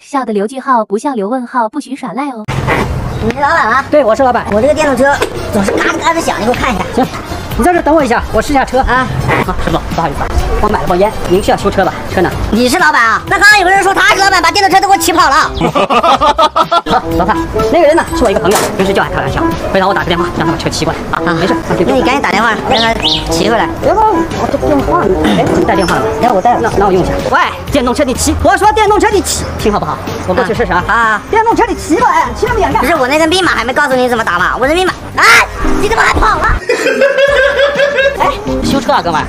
笑的刘句号不笑刘问号，不许耍赖哦。你是老板吗？对，我是老板。我这个电动车总是嘎吱嘎吱响，你给我看一下。行，你在这等我一下，我试下车啊。好，师傅，不好意思，我买了包烟，您需要修车吧？车呢？你是老板啊？那刚刚有个人说他是老板，把电动车都给我骑跑了。好，老范，那个人呢是我一个朋友，平时就爱开玩笑。回头我打个电话，让他把车骑过来啊。啊，没事。那你赶紧打电话让他骑回来。别慌，我这电话呢？哎，你带电话了吗？哎，我带了。那那我用一下。喂，电动车你骑，我说电动车你骑，听好不好？我过去试试啊。啊，电动车你骑吧，哎，骑那么远干？不是我那个密码还没告诉你怎么打吗？我的密码，哎，你怎么还跑了？哎，修车啊，哥们儿，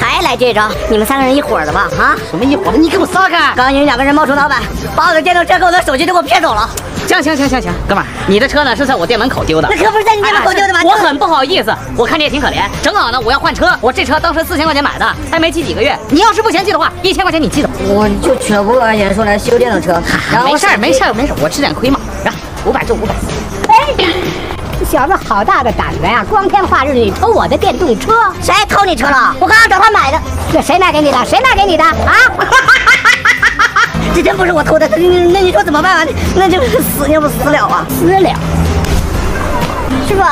还来这招？你们三个人一伙的吧？啊，什么一伙的？你给我撒开！刚刚你们两个人冒充老板，把我的电动车和我的手机都给我骗走了。行行行行行，哥们儿，你的车呢是在我店门口丢的，那车不是在你店门口丢的吗？我很不好意思，我看你也挺可怜，正好呢我要换车，我这车当时四千块钱买的，才没骑几个月，你要是不嫌弃的话，一千块钱你记走。我就缺五百块钱，说来修电动车，然后没事儿没事儿没事儿，我吃点亏嘛，来五百就五百。哎，这小子好大的胆子呀！光天化日的偷我的电动车，谁偷你车了？我刚刚找他买的，这谁卖给你的？谁卖给你的啊？这真不是我偷的，那那你说怎么办啊？那就是死要不死了啊！死了！师傅，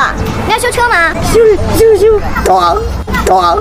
你要修车吗？修修修！装装。